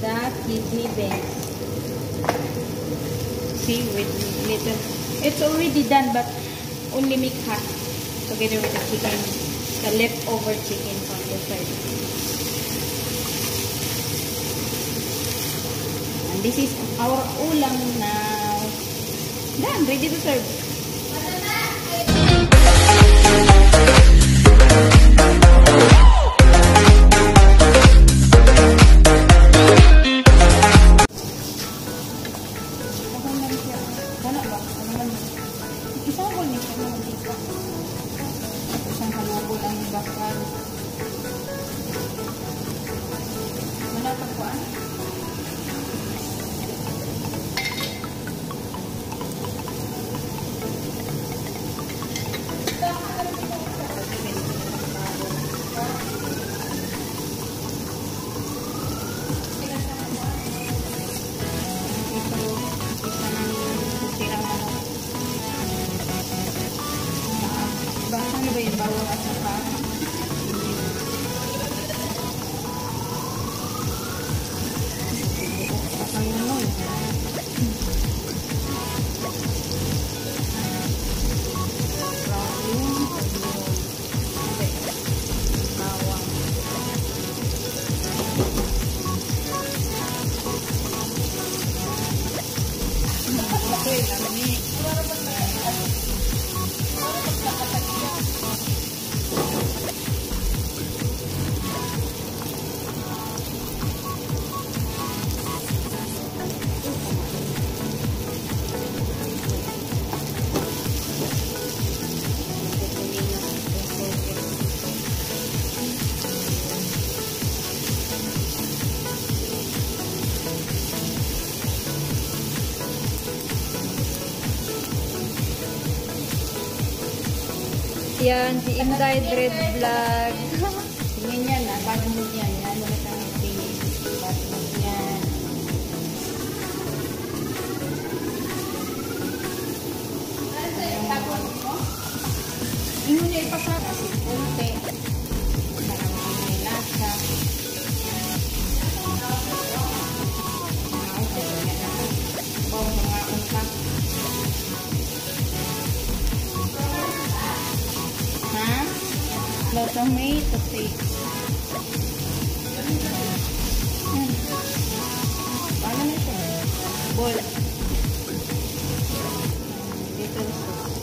the kidney beans. See, with little. It's already done, but only make hot together with the chicken, the leftover chicken from the side. And this is our ulam now. Done, ready to serve. Yan, si Inday Dread Vlog. Tingin yan, ah. Bago mo yan. Mo na kang tingin. Bago mo yan. Ingon niya ipasara. Tomato paste. Hmm. Paano na siya? Boil. Little sauce.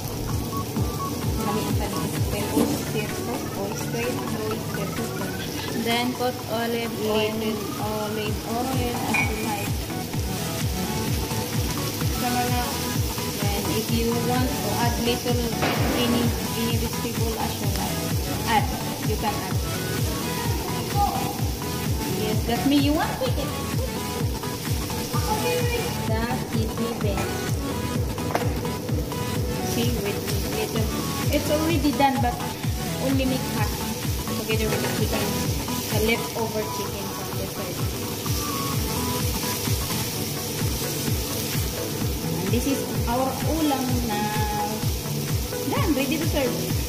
Kami ang tanig oyster sauce, oyster, oyster sauce. Then put olive oil. Olive oil as you like. Sa mga then if you want to add little any any vegetable as you like, add. You can add. Yes, that's me. You want to pick it. See, with little. It's already done, but only make hot together with the chicken, the leftover chicken from the side. This is our ulam now. Done, ready to serve.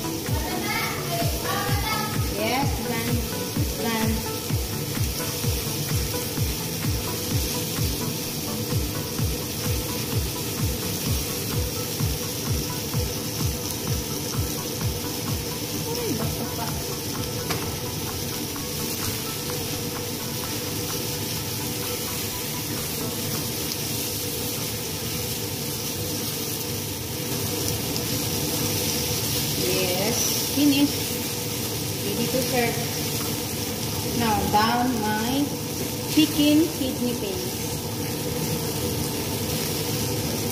Finish. Ready to serve. Now, down my chicken kidney paste.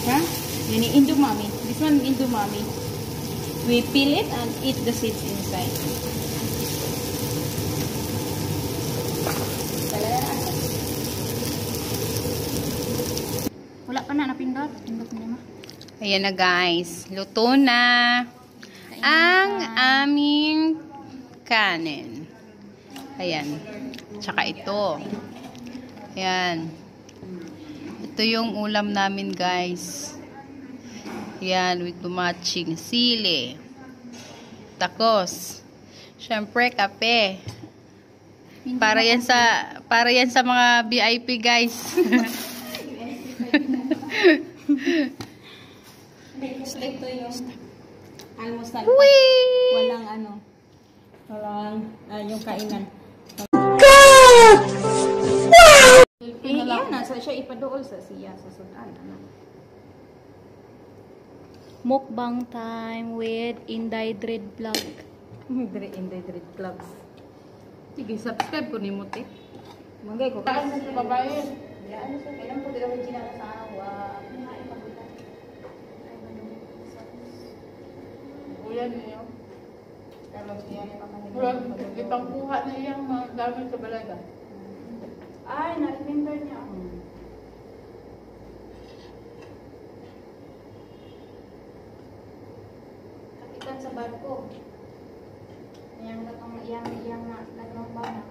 Ha? Yan yung indumami. This one indumami. We peel it and eat the seeds inside. Wala pa na napindot. Pindot mo naman. Ayan na guys. Luto na ang aming kanin. Ayan. Tsaka ito. Ayan. Ito yung ulam namin guys. Ayan. With matching sili. Takos. Siyempre, kape. Para yan sa Para yan sa mga VIP guys. Next ito yung almusal. Whee! Walang ano. Walang ah, yung kainan. Eh, yan na. So, siya ipadool sa siya sa sudan. Ano? Mukbang time with Inday Dread Vlog. Inday Dread Vlogs. Sige, subscribe ko ni Muti. Mangay ko. Mo sa babae? Ano? Kailan po din ako sa Uyan niyo. Pero siya pa man. Murag, ipangkuha na iyang mga gamit sa balaga. Ay, na-remember niya ako. Kapitan sa barko. Yang katong yang yang nagmang bana.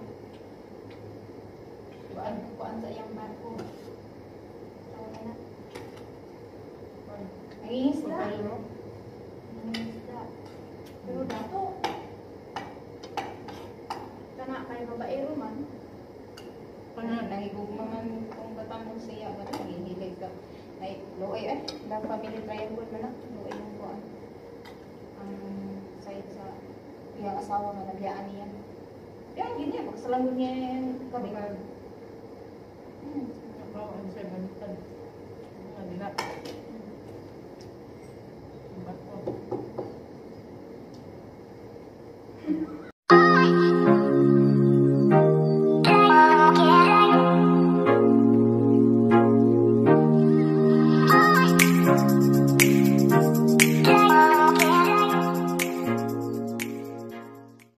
Kuan kuan sa iyang barko. Tawag na. Pero dato. Kana kay babaero man. Ano, nahigugmangan kung batang siya, ba't nagihilig ka? Ay, loay eh, na family triangle man na, loay yung kuan. Ang side sa iyang asawa nga nabiyaan niya. Yan, yun yan, pagsalangon niya yung.